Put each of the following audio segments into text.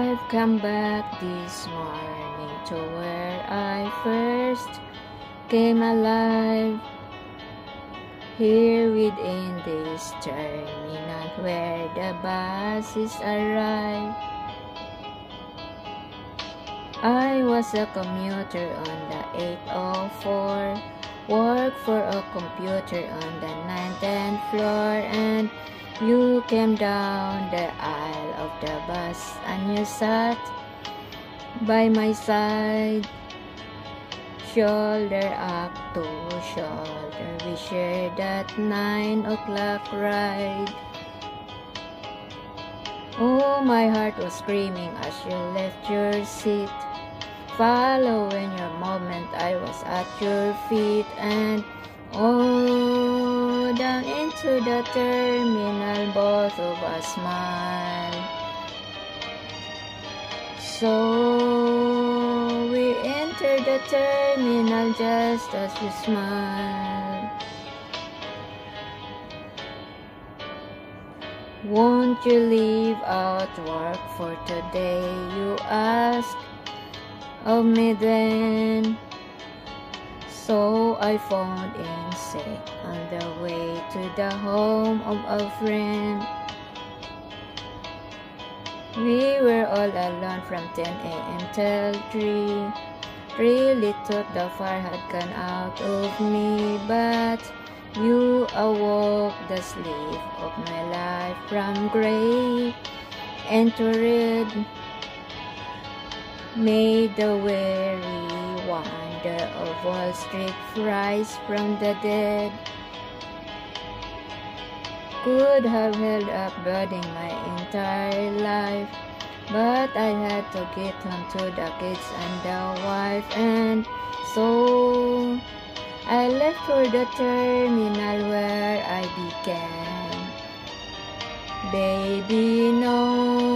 I've come back this morning to where I first came alive. Here within this terminal where the buses arrive. I was a commuter on the 804, worked for a computer on the 9th floor, and you came down the aisle of the bus and you sat by my side shoulder up to shoulder. We shared that nine o'clock ride. Oh, my heart was screaming as you left your seat. Following your moment, I was at your feet and oh, down into the terminal, both of us smiled. So we entered the terminal just as we smiled. Won't you leave out work for today? You asked of me then. So I found sick on the way to the home of a friend. We were all alone from 10 a.m. till 3. Really thought the fire had gone out of me, but you awoke the sleep of my life from grey and to red. Made the weary wander of Wall Street rise from the dead. Could have held up budding my entire life but I had to get home to the kids and the wife and so I left for the terminal where I began. Baby, no,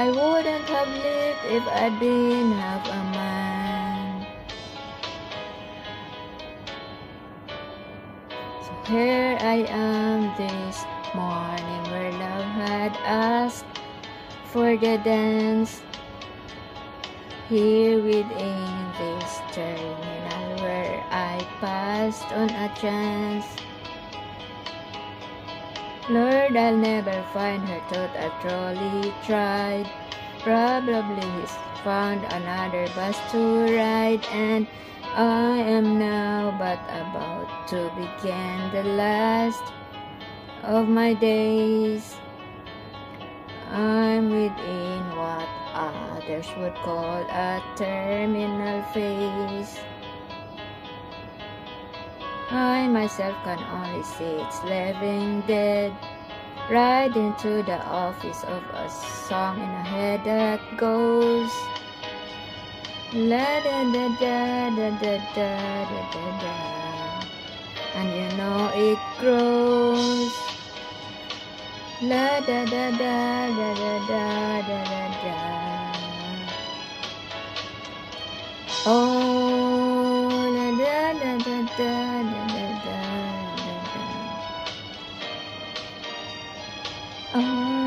I wouldn't have lived if I'd been half a man. So here I am this morning where love had asked for the dance here within this terminal where I passed on a chance. Lord, I'll never find her, thought I truly tried. Probably he's found another bus to ride, and I am now but about to begin the last of my days. I'm within what others would call a terminal phase. I myself can only see it's living dead. Right into the office of a song in a head that goes La da da da da da da da da da And you know it grows La da da da da da da da da da. Oh. 嗯。